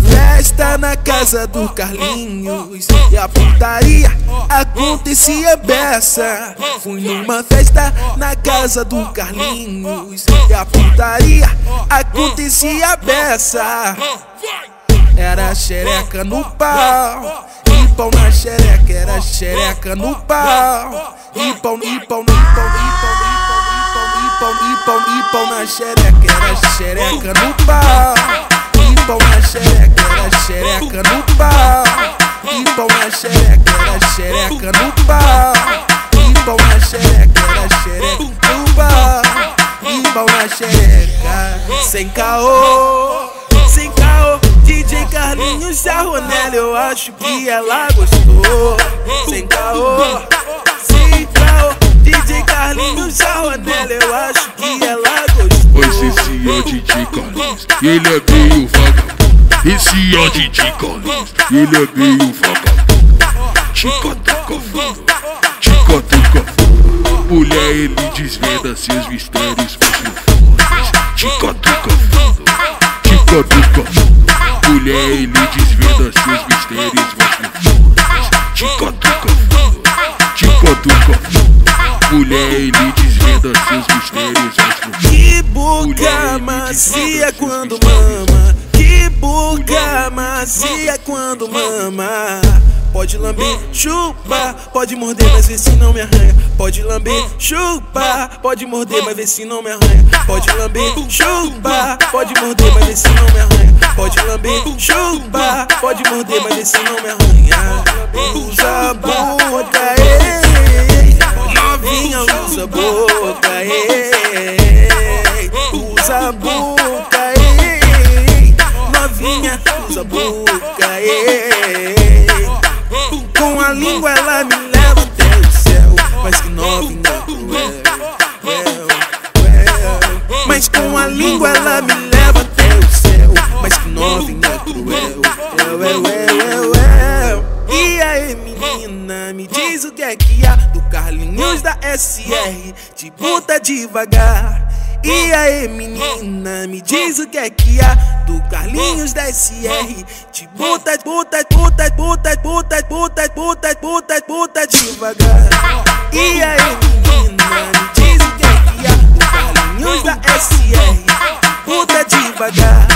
festa na casa do Carlinhos. E a putaria acontecia beça. Fui numa festa na casa do Carlinhos. E a putaria acontecia beça. Era xereca no pau. E pau na xereca, era xereca no pau. E pau, e pau, e pau, e pau, e e e na xereca, era xereca no pau E na xereca, era xereca no pau E na xereca, era xereca no pau E na xereca, era xereca no pau E na xereca, sem caô Sem caô. DJ Carlinhos Sarronelli, eu acho que ela gostou. Sem caô, de ele é meio vagabundo. Esse Ode de Collins, ele é meio vagabundo. Tica taca fogo, tica taca fogo. Mulher, ele desvenda seus mistérios profundos. Tica taca fogo, tica taca. Mulher, ele desvenda seus mistérios Mistérios mais profundos. Que boca macia quando mama. Que boca macia quando mama. Pode lamber, chupa, pode morder, mas vê se não me arranha. Pode lamber, chupa, pode morder, mas vê se não me arranha. Pode lamber, chupa, pode morder, mas vê se não me arranha. Pode lamber, chupa, pode morder, mas vê se não me arranha. Com a língua ela me leva até o céu, mas que novinha cruel, cruel. Mas com a língua ela me leva até o céu, mas que novinha cruel, cruel, cruel, cruel. E aí menina, me diz o que é que há do Carlinhos da SR, te puta devagar. E aí menina, me diz o que é que há do Carlinhos da SR. Te bota, bota, bota, bota, bota, bota, bota, bota, bota devagar. E aí, menina, me diz o que é que é do Carlinhos da SR. Bota devagar.